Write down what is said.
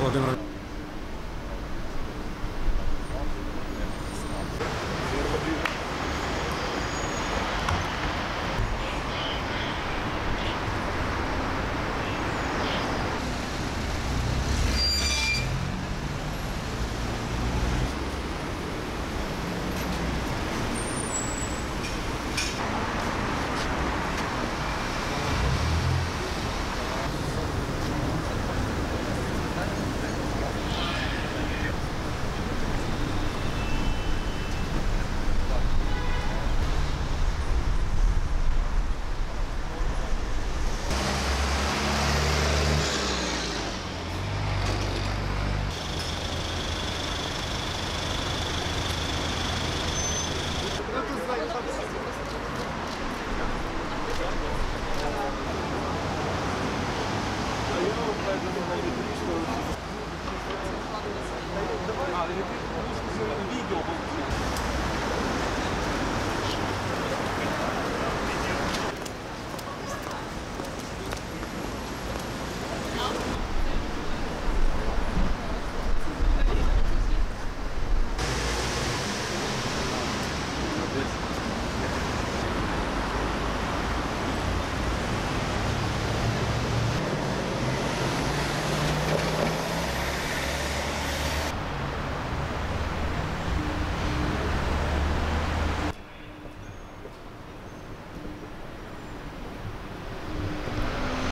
Владимир